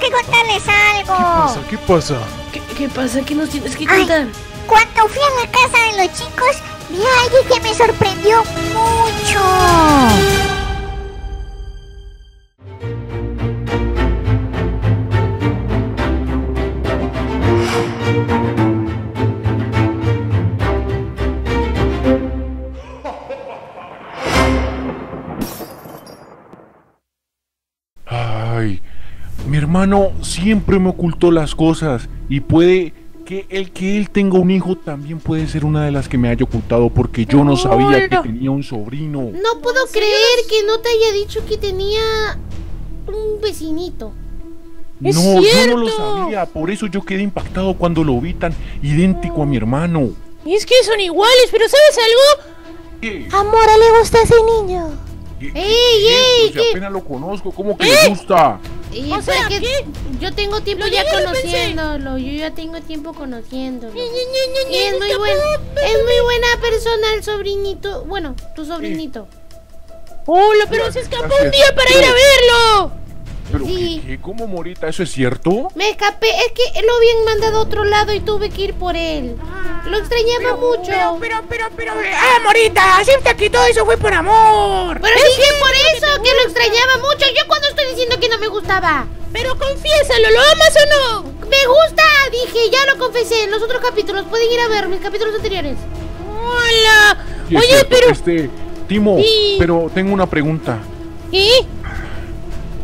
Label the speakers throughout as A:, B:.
A: que contarles algo.
B: ¿Qué pasa? ¿Qué pasa?
C: ¿Qué, qué pasa? ¿Qué nos tienes que
A: Ay.
C: contar?
A: Cuando fui a la casa de los chicos, vi a alguien que me sorprendió mucho.
B: Hermano siempre me ocultó las cosas y puede que el que él tenga un hijo también puede ser una de las que me haya ocultado porque yo no sabía que tenía un sobrino.
C: No puedo creer que no te haya dicho que tenía un vecinito. ¡Es
B: no, yo no lo sabía, por eso yo quedé impactado cuando lo vi tan idéntico a mi hermano.
D: Y es que son iguales, pero ¿sabes algo?
B: ¿Qué?
A: Amora le gusta ese niño.
B: ¿Qué-
C: ¡Ey,
B: qué-
C: ey,
B: qué? Si
C: qué?
B: apenas lo conozco, ¿cómo que le gusta?
C: Y
D: O sea,
C: pero que
D: ¿qué?
C: yo tengo tiempo
D: Lo
C: ya conociéndolo, yo ya tengo tiempo conociéndolo. Y es muy buen, es muy buena persona el sobrinito, bueno, tu sobrinito.
D: Hola, pero se escapó un día para ir a verlo.
B: ¿Pero
C: Sí.
B: qué? ¿Cómo, Morita? ¿Eso es cierto?
C: Me escapé, es que lo habían mandado a otro lado y tuve que ir por él. Lo extrañaba mucho.
D: Pero, pero, pero, pero, ah, Morita, acepta que todo eso fue por amor.
C: Pero dije por eso que lo extrañaba mucho. Yo cuando estoy diciendo que no me gustaba.
D: Pero confiésalo, ¿lo amas o no?
C: Me gusta, dije, ya lo confesé en los otros capítulos. Pueden ir a ver mis capítulos anteriores.
D: Hola.
B: Sí,
D: Oye, pero...
B: Este, Timo,
D: Sí.
B: pero tengo una pregunta.
D: ¿Qué?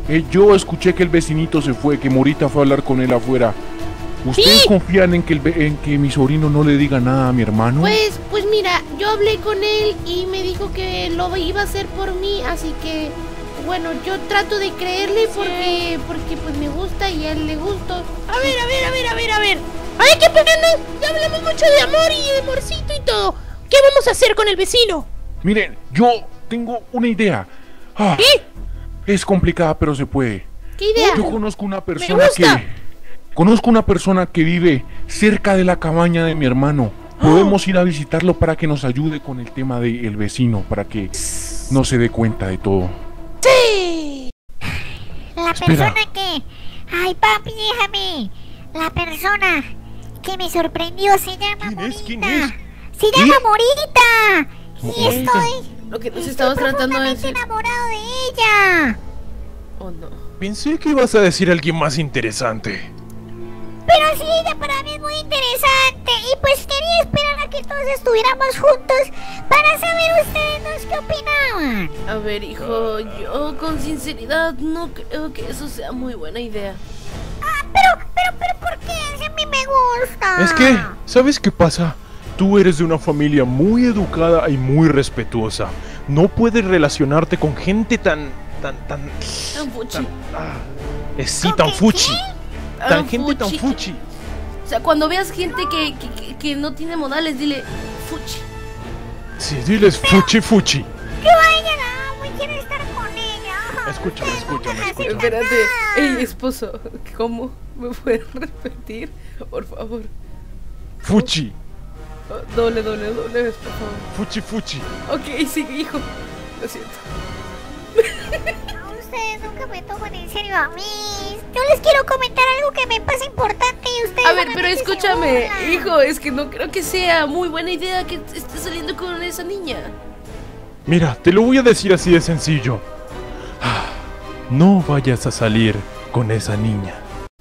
B: Eh, yo escuché que el vecinito se fue, que Morita fue a hablar con él afuera. ¿Ustedes
D: Sí.
B: confían en que, el en que mi sobrino no le diga nada a mi hermano?
C: Pues, pues mira, yo hablé con él y me dijo que lo iba a hacer por mí, así que bueno, yo trato de creerle porque porque pues me gusta y a él le gusto.
D: A ver, a ver, a ver, a ver, a ver. Hay que ponernos... Ya hablamos mucho de amor y de amorcito y todo. ¿Qué vamos a hacer con el vecino?
B: Miren, yo tengo una idea. Ah,
D: ¿Qué?
B: Es complicada, pero se puede.
C: ¿Qué idea?
B: Yo conozco una persona
D: gusta.
B: que. Conozco una persona que vive cerca de la cabaña de mi hermano. Podemos ir a visitarlo para que nos ayude con el tema del vecino, para que no se dé cuenta de todo.
D: Sí.
A: La
B: Espera.
A: persona que... Ay, papi, déjame. La persona que me sorprendió se llama
B: ¿Quién es? ¿Quién
A: Morita.
B: es?
A: Se llama Morita. Y
B: Morita.
A: estoy
C: Lo que nos estabas tratando de decir.
A: enamorado de ella.
C: Oh no.
B: Pensé que ibas a decir a alguien más interesante.
A: Pero sí, ella para mí es muy interesante. Y pues quería esperar a que todos estuviéramos juntos para saber ustedes dos qué opinaban.
C: A ver, hijo, yo con sinceridad no creo que eso sea muy buena idea.
A: Ah, pero, pero, pero, ¿por qué? Si a mí me gusta.
E: Es que, ¿sabes qué pasa? Tú eres de una familia muy educada y muy respetuosa. No puedes relacionarte con gente tan, tan, tan,
C: Tan fuchi.
E: tan, ah, eh, sí,
A: ¿Con
E: tan
A: qué,
E: fuchi.
C: Tan
E: Tan gente tan
C: fuchi. O sea, cuando veas gente que, que, que- que no tiene modales, dile fuchi.
E: Sí, diles fuchi fuchi.
A: Yo a ella la amo y quiero estar con ella.
E: Escúchame, escúchame, escúchame.
C: Espérate. Ey, esposo, ¿cómo? ¿Me puedes repetir? Por favor.
E: Fuchi,
C: Doble, doble, doble vez, por favor.
E: fuchi fuchi.
C: Ok, sigue, hijo. Lo siento.
A: No, ustedes nunca me toman en serio a mí. Yo les quiero comentar algo que me pasa importante y ustedes.
C: A ver, pero escúchame, hijo, es que no creo que sea muy buena idea que estés saliendo con esa niña.
E: Mira, te lo voy a decir así de sencillo. Ah, No vayas a salir con esa niña.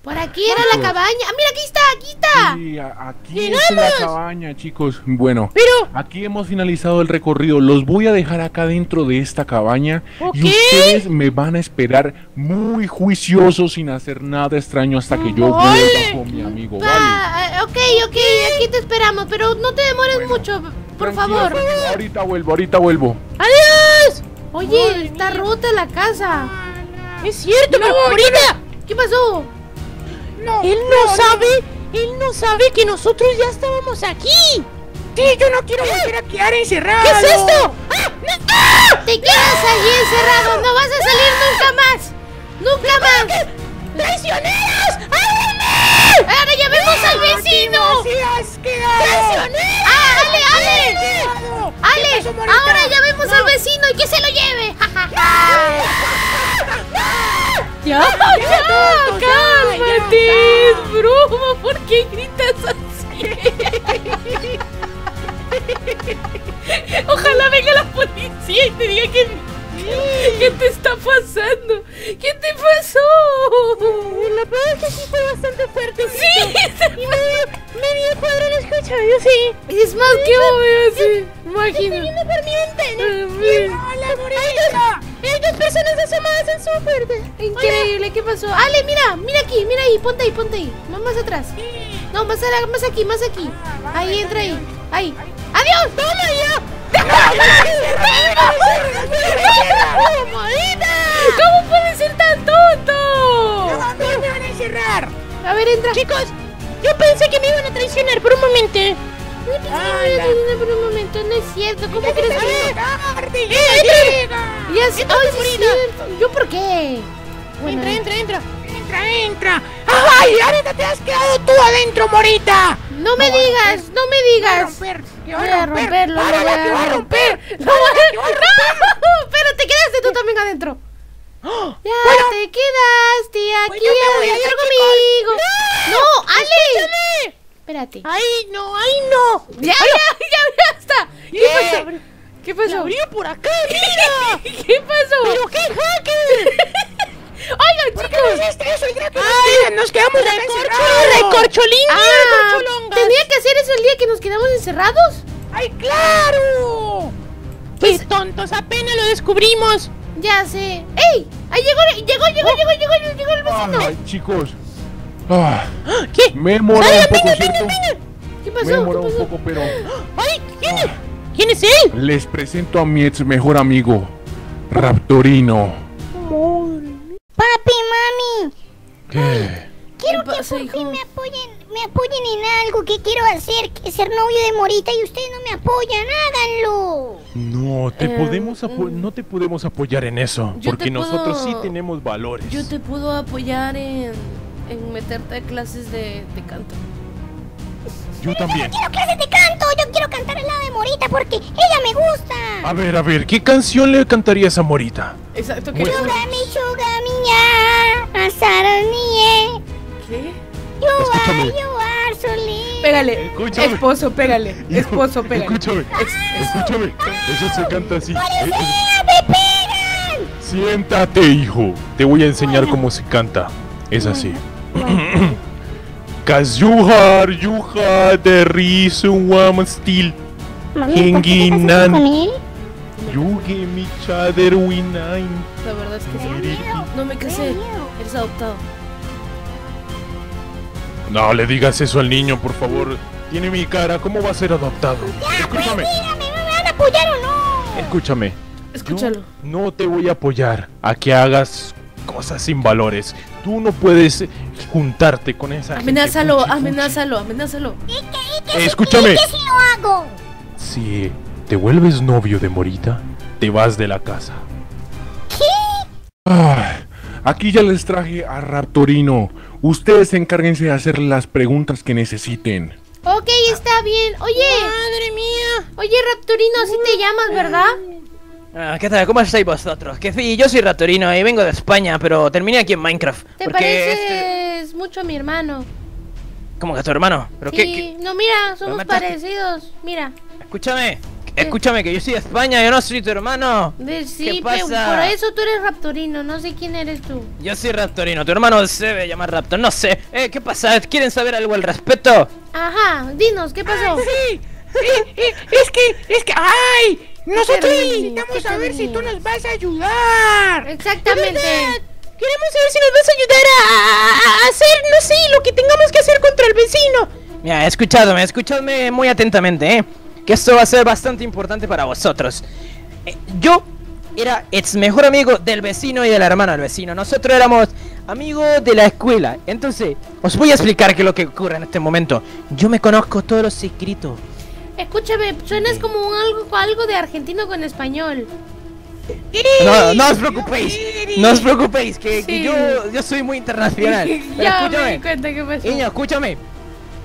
C: Por aquí era la cabaña. Ah, mira, aquí está, aquí está.
B: Sí, aquí es la cabaña, chicos. Bueno,
D: Pero,
B: aquí hemos finalizado el recorrido. Los voy a dejar acá dentro de esta cabaña y ustedes me van a esperar muy juiciosos sin hacer nada extraño hasta que yo
D: Vale.
B: vuelva con mi amigo, ¿vale?
C: Ah, ok, ok, aquí te esperamos, pero no te demores mucho, por favor.
B: Ahorita vuelvo, ahorita vuelvo.
D: ¡Adiós!
C: Oye, está rota la casa.
D: Es cierto, pero ahorita
C: ¿Qué pasó?
D: Él no sabe, él no sabe que nosotros ya estábamos aquí. Sí, yo no quiero volver a quedar encerrado. ¿Qué es esto? ¡Ah! ¡Ah!
C: Te quedas allí encerrado, no vas a salir nunca más. Nunca más.
D: ¡Traicioneros! ¡Ábreme!
C: Ahora llamemos al vecino.
D: ¡Traicioneros!
C: Ah, Ale, Ale. Ale, ahora llamemos al vecino y que se lo lleve. Ja, ja, ja. Ya, ya, broma, ¿por qué gritas así? Ojalá venga la policía y te diga que... ¿Qué te está pasando? ¿Qué te pasó?
D: La verdad es que sí fue bastante fuerte.
C: Sí,
D: Y medio, medio cuadro lo escucho, yo sí.
C: es más que obvio, sí. Imagina.
D: Viendo por mi ventana. ¡Hola! Hay dos personas asomadas en su puerta.
C: Increíble, ¿qué pasó? Ale, mira, mira mira ahí, ponte ahí, ponte ahí. Más, más atrás. No, más, ara- más aquí, más aquí. Ahí, entra ahí. Ahí. ¡Adiós! ¡Toma ya! ¿Cómo puedes ser tan tonto?
D: ¿Dónde me van a encerrar?
C: A ver, entra.
D: Chicos, yo pensé que me iban a traicionar por un momento.
C: Ay, por un momento, no es cierto. ¿Cómo crees que
D: ¡Eh, entra!
C: ¿Yo por qué?
D: Entra, entra, entra. Entra, entra. ¡Ay, ahorita te has quedado tú adentro, Morita!
C: no me digas, no me digas. Voy a romperlo, voy a romper. ¡No! Pero te quedaste tú también adentro. Ya
D: Bueno.
C: te quedaste
D: Pues
C: aquí
D: a ir,
C: adentro conmigo. No, Ale.
D: ¡Escúchame!
C: Espérate.
D: ¡Ay, no, ay, no!
C: Ya, ya, ya, ya está. ¿Qué
D: ¿Qué?
C: pasó? ¿Qué
D: ¡Se
C: pasó?
D: abrió por acá, mira!
C: ¿Qué pasó?
D: ¡Pero qué hacker!
C: Oigan,
D: ¿Por qué
C: chicos.
D: no hiciste eso el día que nos, nos quedamos encerrados? ¡Recorcholín!
C: Ah, ¿tenía que hacer eso el día que nos quedamos encerrados?
D: ¡Ay, claro! ¡Qué tontos! Apenas lo descubrimos.
C: Ya sé. ¡Ey! Ahí llegó, llegó, llegó, llegó, llegó, llegó el vecino.
B: Ay, chicos. Ah,
D: ¿Qué?
B: me he demorado un poco,
D: vengan,
B: ¿cierto?
D: vengan, vengan.
C: ¿Qué
B: Me he
C: pasó? ¿Qué
B: demorado un poco, pero
D: ¡Ay! ¿Quién es? ¿Quién es él?
B: les presento a mi ex mejor amigo, Raptorino.
A: Papi, mami,
B: ¿Qué?
A: quiero
C: ¿Qué
A: que
C: pasa,
A: por
C: hijo?
A: fin me apoyen, me apoyen en algo que quiero hacer, que ser novio de Morita y ustedes no me apoyan, háganlo.
E: No, te
C: Eh,
E: podemos apo-
C: mm.
E: no te podemos apoyar en eso,
C: Yo
E: porque nosotros sí tenemos valores.
C: Yo te puedo apoyar en, en meterte a clases de, de canto.
E: Yo también.
A: Quiero clases de canto, yo quiero cantar Morita porque ella me gusta.
E: A ver, a ver, ¿qué canción le cantarías a Morita?
C: Exacto,
E: Muy-
A: Suga mi, suga mi, ya, asaronie,
C: ¿Qué?
A: you are, you are.
C: Pégale.
E: Escúchame.
C: Esposo, pégale. Esposo, pégale.
E: Escúchame, escúchame. Eso se canta así. Eh, eh,
A: ¡Ah, me pegan!
E: Siéntate, hijo. Te voy a enseñar cómo se canta. Es así. Cause you are, you are the reason why I'm still Me each other when I'm
C: La verdad es que sí. No me casé. Eres adoptado.
E: No le digas eso al niño, por favor. Tiene mi cara, ¿cómo va a ser adoptado? Escúchame,
A: Dígame, ¿me van a apoyar o no?
E: escúchame.
C: Escúchalo.
E: No te voy a apoyar a que hagas cosas sin valores. Tú no puedes juntarte con esa gente
C: Amenázalo,
E: fuchi, fuchi.
C: amenázalo, amenázalo.
A: ¿Y qué, y qué
E: Eh,
A: si-
E: escúchame.
A: ¿Y qué si lo hago?
E: Si te vuelves novio de Morita, te vas de la casa.
B: Ah, aquí ya les traje a Raptorino. Ustedes encárguense de hacer las preguntas que necesiten.
C: Ok, está bien. Oye,
D: ¡Madre mía!
C: oye, Raptorino, así te llamas, ¿verdad?
F: Ah, ¿Qué tal? ¿Cómo estáis vosotros? Que sí, yo soy Raptorino y vengo de España, pero terminé aquí en Minecraft.
C: Te
F: porque este-
C: mucho a mi hermano.
F: ¿Cómo que a tu hermano? ¿Pero
C: sí,
F: qué, qué?
C: no, mira, somos parecidos. Mira.
F: Escúchame, escúchame que yo soy de España, yo no soy tu hermano.
C: De, sí,
F: ¿Qué
C: pero
F: pasa?
C: por eso tú eres Raptorino, no sé quién eres tú.
F: Yo soy Raptorino, tu hermano se debe llamar Raptor, no sé. Eh, ¿qué pasa? ¿Quieren saber algo al respecto?
C: Ajá, dinos, ¿qué pasó?
D: Sí, sí, eh, es que, es que, ¡ay! Nosotros necesitamos saber si tú nos vas a ayudar.
C: Exactamente.
D: Queremos saber si nos vas a ayudar a, a- a hacer, no sé, lo que tengamos que hacer contra el vecino.
F: Mira, escuchadme, escuchadme muy atentamente, ¿eh? Que esto va a ser bastante importante para vosotros. Eh, yo era ex mejor amigo del vecino y de la hermana del vecino. Nosotros éramos amigos de la escuela. Entonces, os voy a explicar qué es lo que ocurre en este momento. Yo me conozco todos los secretos.
C: Escúchame, suenas como un algo, algo de argentino con español.
F: No, no os preocupéis, no os preocupéis, que, yo, yo soy muy internacional. Pero
C: ya me di
F: escúchame,
C: cuenta qué pasó.
F: niño, escúchame.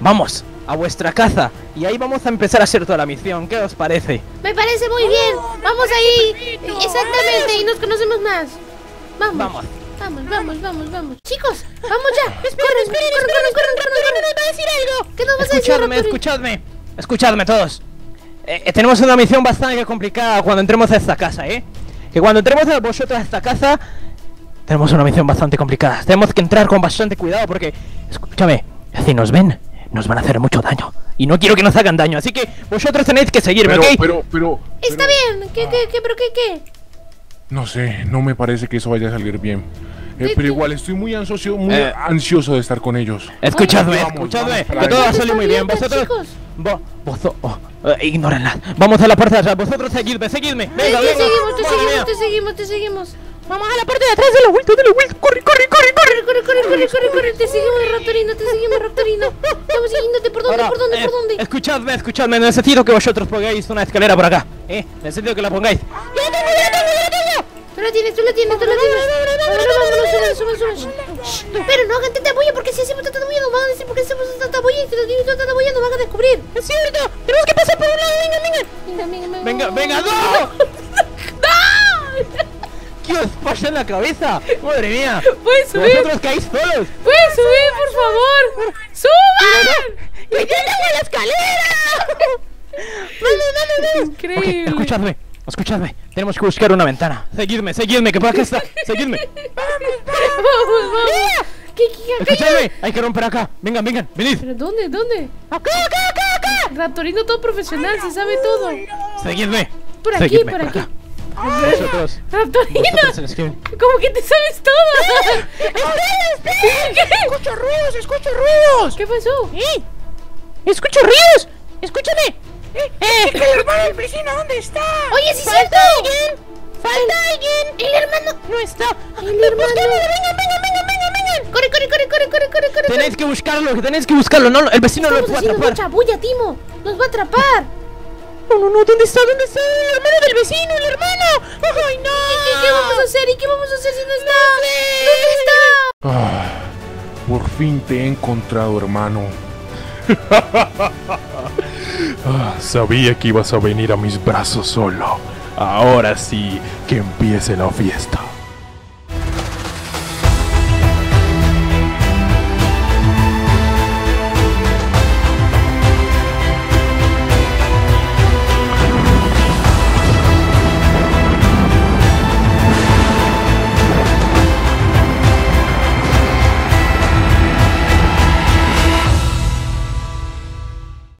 F: Vamos a vuestra casa y ahí vamos a empezar a hacer toda la misión. ¿Qué os parece?
C: Me parece muy bien. Vamos ahí. Exactamente, y nos conocemos más. Vamos.
F: Vamos.
C: Vamos, vamos, vamos, vamos. Chicos, vamos ya. Corren, corren, corren, corren, corren, corren.
D: nos va a decir algo.
C: ¿Qué nos vas a decir,
F: Escuchadme, escuchadme. Escuchadme todos. Eh, eh, tenemos una misión bastante complicada cuando entremos a esta casa, ¿eh? Que cuando entremos a vosotros a esta casa, tenemos una misión bastante complicada. Tenemos que entrar con bastante cuidado porque, escúchame, si nos ven, nos van a hacer mucho daño. Y no quiero que nos hagan daño, así que vosotros tenéis que seguirme,
B: Pero,
F: ¿ok?
B: pero, pero.
C: Está
B: pero-
C: bien. ¿Qué, qué, qué, pero qué, qué?
B: No sé, no me parece que eso vaya a salir bien. Eh, pero igual estoy muy ansioso, muy
F: Eh.
B: ansioso de estar con ellos.
F: Escuchadme,
B: Vamos,
F: escuchadme,
B: vamos
F: que todo va a salir muy bien.
C: Está
F: Vosotros,
C: chicos.
F: vo, vozo- oh, eh, ignórenla. Vamos a la puerta de atrás. Vosotros seguidme, seguidme. Venga,
C: te
F: venga.
C: seguimos, te seguimos, te seguimos, te seguimos.
D: Vamos a la parte de atrás de la vuelta, de la vuelta. Corre, corre, corre, corre.
C: Corre, corre, corre, corre, corre, corre. Te seguimos, Raptorino, te seguimos, Raptorino. Estamos siguiéndote. ¿Por dónde, por dónde,
F: eh,
C: por dónde?
F: Escuchadme, escuchadme. Necesito que vosotros pongáis una escalera por acá. Eh, necesito que la pongáis.
C: Yo la tengo, yo la tengo, yo la tengo. Tú la tienes, tú la tienes, tú la tienes. Vámonos, sube, sube, sube. Shh, Pero no hagan tanta bulla porque si hacemos tanta bulla nos van a decir por qué hacemos tanta bulla y si nos digo tanta bulla nos van a descubrir.
D: Es cierto. Tenemos que pasar por un lado. Venga, venga.
C: Venga, venga,
F: Venga, venga, no. ¿Qué os pasa en la cabeza? Madre mía.
C: Puedes subir,
F: Vosotros caéis solos.
C: puedes subir, por favor. ¡Suban!
D: ¡Que yo tengo la escalera!
C: Increíble.
F: Ok, escuchadme, escuchadme. Tenemos que buscar una ventana. Seguidme, seguidme, que por acá está. Seguidme.
C: Vamos, vamos. ¿Qué, qué, qué?
F: Escuchadme, hay que romper acá. Vengan, vengan, venid.
C: ¿Pero dónde, dónde?
D: Acá, acá, acá, acá.
C: Raptorino todo profesional, se sabe todo.
F: Seguidme.
C: Por aquí,
F: Seguidme,
C: por aquí.
F: acá.
C: Raptorino, como que te sabes todo.
D: Escucho ruidos, escucho ruidos.
C: ¿Qué pasó?
D: ¡Eh! ¡Escucho ruidos! ¡Escúchame! ¡Eh! ¡El hermano del vecino dónde está!
C: Oye, sí es
D: ¿Falta
C: cierto.
D: alguien? ¿Falta alguien?
C: El hermano.
D: No está.
C: El hermano.
D: Vengan, vengan, vengan, vengan, vengan.
C: Corre, corre, corre, corre, corre, corre, corre.
F: Tenéis que buscarlo, tenéis que buscarlo. No, el vecino no lo
C: Estamos
F: puede
C: haciendo
F: atrapar.
C: mucha bulla, Timo. Nos va a atrapar.
D: No, no, no, ¿dónde está? ¿Dónde está? El hermano del vecino, el hermano. ¡Ay, no!
C: ¿Qué, qué vamos a hacer? ¿Y qué vamos a hacer si no está? ¿Dónde está?
B: Ah, por fin te he encontrado, hermano.
E: Ah, sabía que ibas a venir a mis brazos solo. Ahora sí, que empiece la fiesta.